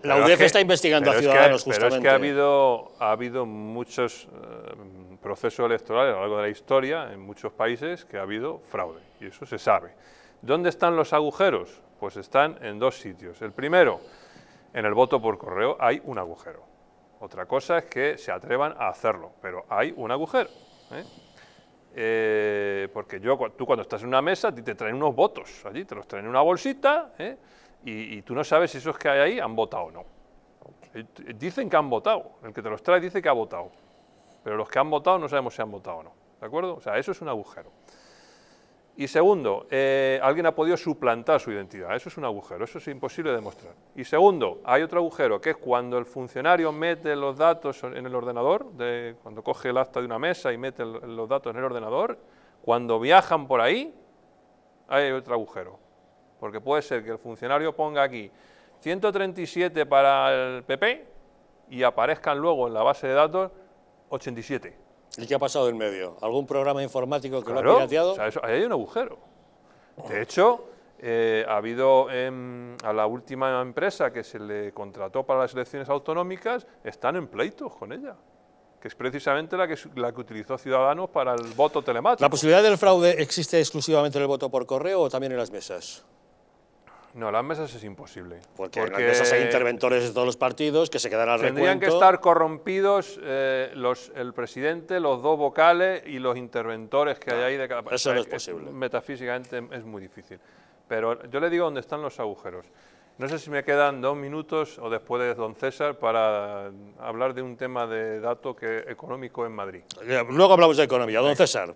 La es que- está investigando a pero es que- Ciudadanos, Pero es justamente. que ha habido, ha habido muchos eh, procesos electorales a lo largo de la historia en muchos países que ha habido fraude, y eso se sabe. ¿Dónde están los agujeros? Pues están en dos sitios. El primero, en el voto por correo hay un agujero. Otra cosa es que se atrevan a hacerlo, pero hay un agujero. ¿eh? Eh, porque yo, tú cuando estás en una mesa, te traen unos votos, allí te los traen en una bolsita, ¿eh? y, y tú no sabes si esos que hay ahí han votado o no. Eh, Dicen que han votado, el que te los trae dice que ha votado, pero los que han votado no sabemos si han votado o no, ¿de acuerdo? O sea, eso es un agujero. Y segundo, eh, alguien ha podido suplantar su identidad. Eso es un agujero, eso es imposible de demostrar. Y segundo, hay otro agujero, que es cuando el funcionario mete los datos en el ordenador, de, cuando coge el acta de una mesa y mete los datos en el ordenador, cuando viajan por ahí, hay otro agujero. Porque puede ser que el funcionario ponga aquí 137 para el PP y aparezcan luego en la base de datos 87. ¿Y qué ha pasado en medio? ¿Algún programa informático que lo ha pirateado? o sea, eso- ahí hay un agujero. De hecho, eh, ha habido a la última empresa que se le contrató para las elecciones autonómicas, están en pleitos con ella, que es precisamente la que, la que utilizó Ciudadanos para el voto telemático. ¿La posibilidad del fraude existe exclusivamente en el voto por correo o también en las mesas? No, las mesas es imposible. Porque, en las mesas hay interventores de todos los partidos que se quedan al Tendrían que estar corrompidos eh, los, el presidente, los dos vocales y los interventores que hay ahí de cada eso no es eh, posible. Metafísicamente es muy difícil. Pero yo le digo dónde están los agujeros. No sé si me quedan dos minutos o después de don César para hablar de un tema de dato que, económico en Madrid. Luego hablamos de economía. Don César.